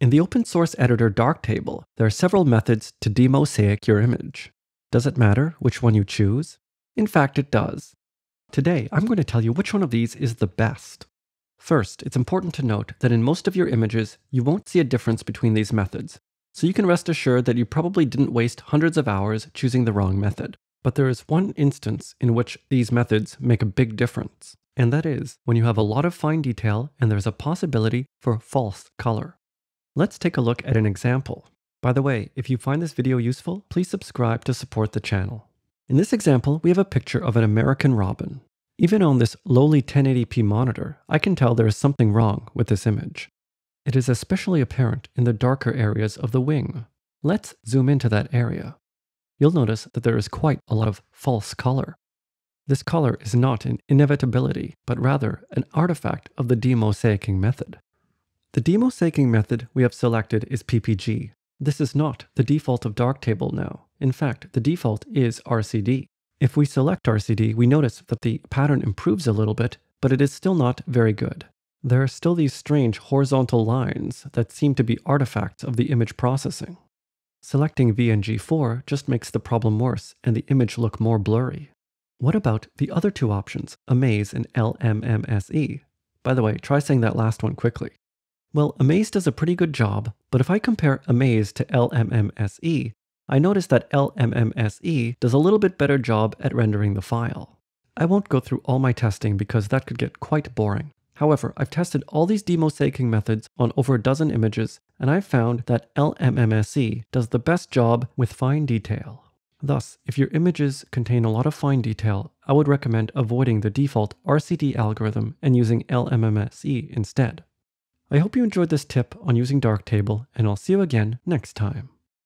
In the open source editor Darktable, there are several methods to demosaic your image. Does it matter which one you choose? In fact, it does. Today, I'm going to tell you which one of these is the best. First, it's important to note that in most of your images, you won't see a difference between these methods, so you can rest assured that you probably didn't waste hundreds of hours choosing the wrong method. But there is one instance in which these methods make a big difference, and that is when you have a lot of fine detail and there's a possibility for false color. Let's take a look at an example. By the way, if you find this video useful, please subscribe to support the channel. In this example, we have a picture of an American robin. Even on this lowly 1080p monitor, I can tell there is something wrong with this image. It is especially apparent in the darker areas of the wing. Let's zoom into that area. You'll notice that there is quite a lot of false color. This color is not an inevitability, but rather an artifact of the demosaicing method. The demosaicing method we have selected is PPG. This is not the default of Darktable now. In fact, the default is RCD. If we select RCD, we notice that the pattern improves a little bit, but it is still not very good. There are still these strange horizontal lines that seem to be artifacts of the image processing. Selecting VNG4 just makes the problem worse and the image look more blurry. What about the other two options, Amaze and LMMSE? By the way, try saying that last one quickly. Well, Amaze does a pretty good job, but if I compare Amaze to LMMSE, I notice that LMMSE does a little bit better job at rendering the file. I won't go through all my testing because that could get quite boring. However, I've tested all these demosaicing methods on over a dozen images, and I've found that LMMSE does the best job with fine detail. Thus, if your images contain a lot of fine detail, I would recommend avoiding the default RCD algorithm and using LMMSE instead. I hope you enjoyed this tip on using Darktable, and I'll see you again next time.